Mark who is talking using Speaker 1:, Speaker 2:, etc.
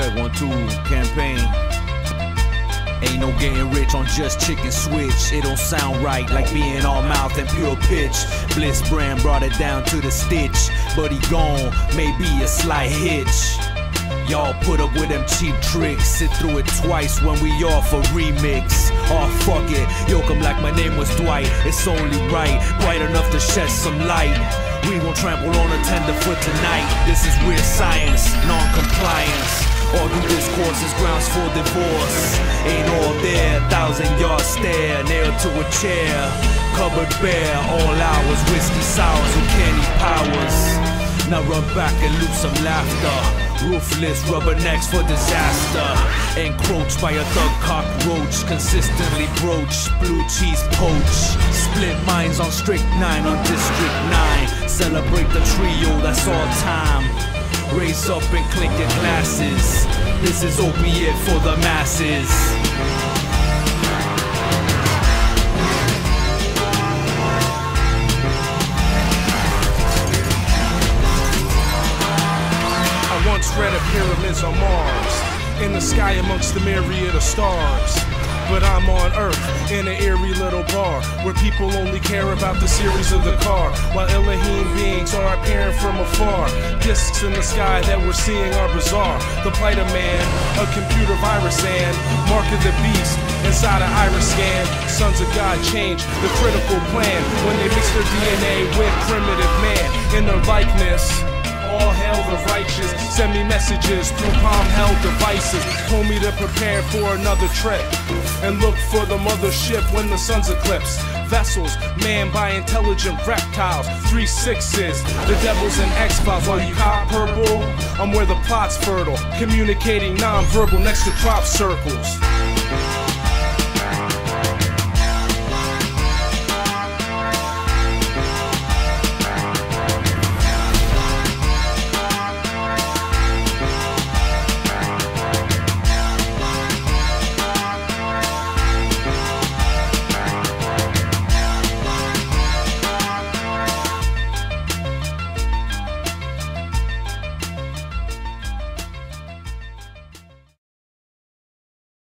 Speaker 1: check one, two, campaign. Ain't no getting rich on just chicken switch. It don't sound right, like being all mouth and pure pitch. Bliss brand brought it down to the stitch, but he gone, maybe a slight hitch. Y'all put up with them cheap tricks. Sit through it twice when we off a remix. Oh fuck it, yoke like my name was Dwight. It's only right, bright enough to shed some light. We won't trample on a tenderfoot tonight. This is weird science, non-compliance. All due discourse is grounds for divorce. Ain't all there, thousand yard stare, nailed to a chair. Cupboard bare, all hours, whiskey sours with candy powers. Now run back and lose some laughter. Ruthless rubbernecks for disaster. Encroached by a thug cockroach. Consistently broach. Blue cheese poach. Split minds on strict nine on district nine. Celebrate the trio, that's all time. Raise up and clink your glasses. This is opiate for the masses.
Speaker 2: I once read of pyramids on Mars, in the sky amongst the myriad of stars. But I'm on Earth in an eerie little bar where people only care about the series of the car, while beings are appearing from afar. Discs in the sky that we're seeing are bizarre. The plight of man, a computer virus, and mark of the beast inside an iris scan. Sons of God change the critical plan when they mix their DNA with primitive man in their likeness. All hail the righteous. Send me messages through palm held devices. Told me to prepare for another trip. And look for the mothership when the sun's eclipsed. Vessels manned by intelligent reptiles. Three sixes, the devils and X Files. While you cop purple, I'm where the plot's fertile. Communicating non-verbal next to crop circles.